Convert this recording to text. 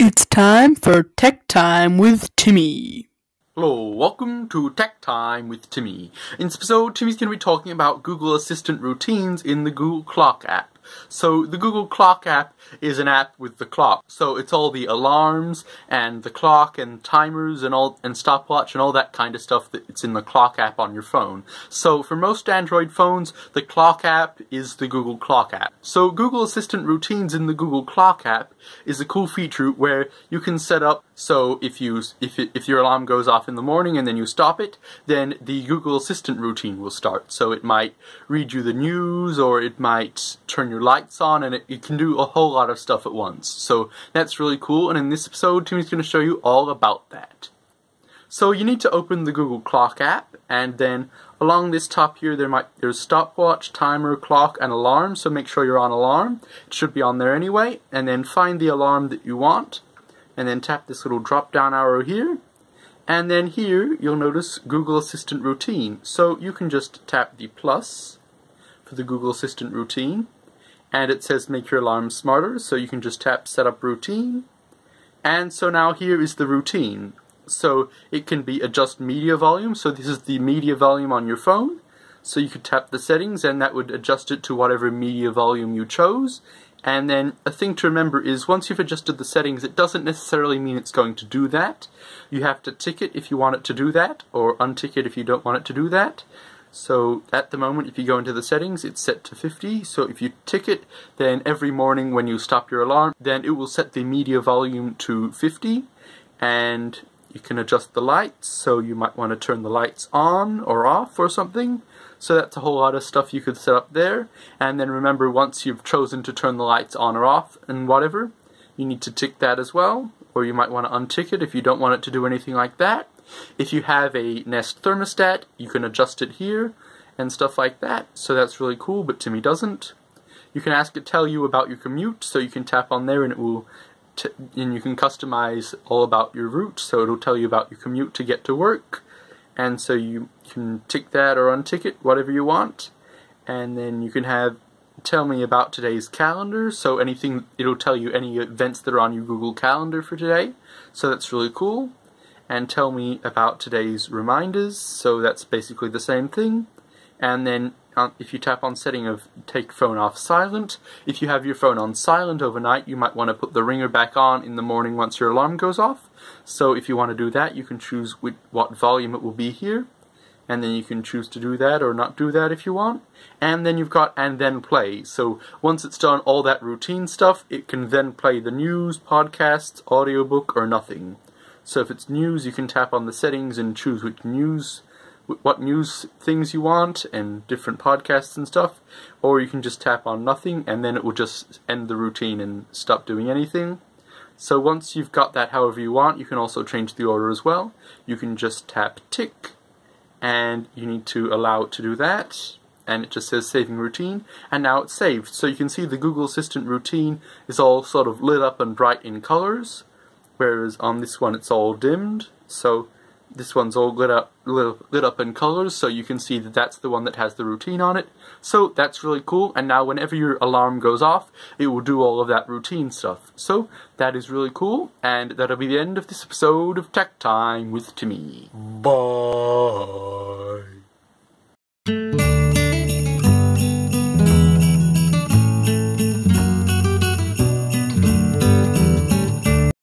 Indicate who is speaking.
Speaker 1: It's time for Tech Time with Timmy.
Speaker 2: Hello, welcome to Tech Time with Timmy. In this episode, Timmy's going to be talking about Google Assistant routines in the Google Clock app. So the Google Clock app is an app with the clock. So it's all the alarms and the clock and timers and all and stopwatch and all that kind of stuff that it's in the clock app on your phone. So for most Android phones, the clock app is the Google Clock app. So Google Assistant routines in the Google Clock app is a cool feature where you can set up so if you if it, if your alarm goes off in the morning and then you stop it, then the Google Assistant routine will start. So it might read you the news or it might turn your lights on and it, it can do a whole lot of stuff at once. So that's really cool and in this episode Timmy's going to show you all about that. So you need to open the Google Clock app and then along this top here there might there's stopwatch, timer, clock and alarm so make sure you're on alarm. It should be on there anyway and then find the alarm that you want and then tap this little drop down arrow here and then here you'll notice Google Assistant routine so you can just tap the plus for the Google Assistant routine and it says make your alarm smarter so you can just tap set up routine. And so now here is the routine. So it can be adjust media volume. So this is the media volume on your phone. So you could tap the settings and that would adjust it to whatever media volume you chose. And then a thing to remember is once you've adjusted the settings, it doesn't necessarily mean it's going to do that. You have to tick it if you want it to do that, or untick it if you don't want it to do that. So at the moment, if you go into the settings, it's set to 50. So if you tick it, then every morning when you stop your alarm, then it will set the media volume to 50. And you can adjust the lights, so you might want to turn the lights on or off or something. So that's a whole lot of stuff you could set up there. And then remember, once you've chosen to turn the lights on or off and whatever, you need to tick that as well. Or you might want to untick it if you don't want it to do anything like that. If you have a Nest thermostat, you can adjust it here and stuff like that. So that's really cool, but Timmy doesn't. You can ask it tell you about your commute, so you can tap on there and it will and you can customize all about your route, so it'll tell you about your commute to get to work. And so you can tick that or untick it, whatever you want, and then you can have tell me about today's calendar, so anything, it'll tell you any events that are on your Google Calendar for today, so that's really cool, and tell me about today's reminders, so that's basically the same thing, and then um, if you tap on setting of take phone off silent, if you have your phone on silent overnight, you might want to put the ringer back on in the morning once your alarm goes off. So if you want to do that, you can choose what volume it will be here. And then you can choose to do that or not do that if you want. And then you've got and then play. So once it's done all that routine stuff, it can then play the news, podcasts, audiobook, or nothing. So if it's news, you can tap on the settings and choose which news what news things you want and different podcasts and stuff, or you can just tap on nothing and then it will just end the routine and stop doing anything. So once you've got that however you want, you can also change the order as well. You can just tap tick and you need to allow it to do that and it just says saving routine and now it's saved. So you can see the Google Assistant routine is all sort of lit up and bright in colors whereas on this one it's all dimmed. So this one's all lit up, lit, up in colors, so you can see that that's the one that has the routine on it. So that's really cool, and now whenever your alarm goes off, it will do all of that routine stuff. So that is really cool, and that'll be the end of this episode of Tech Time with Timmy.
Speaker 1: Bye.